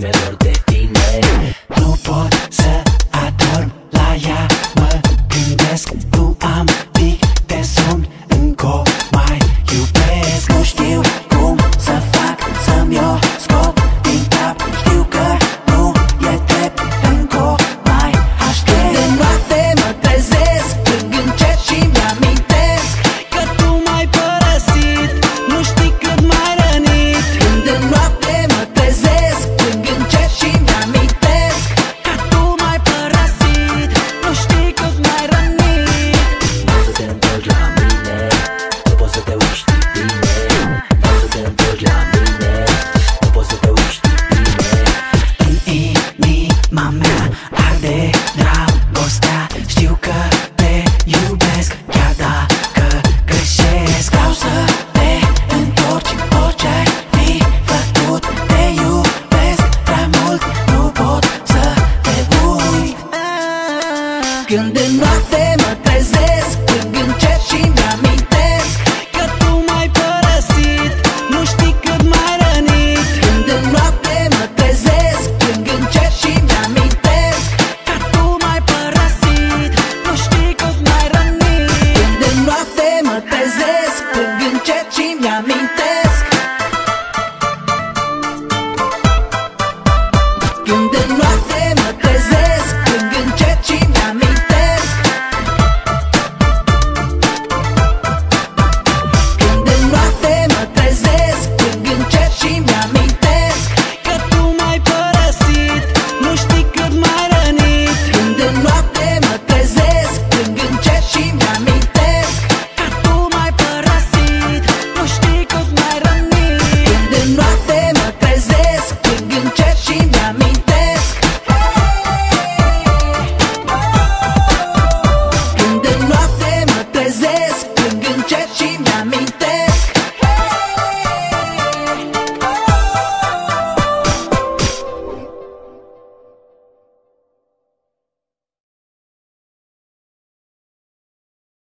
ce-ai făcut Te iubesc de dragostea. Știu că te iubesc Chiar dacă greșesc. Vreau să te întorci Orice ai fi făcut. Te iubesc prea mult Nu pot să te uit. Când de noapte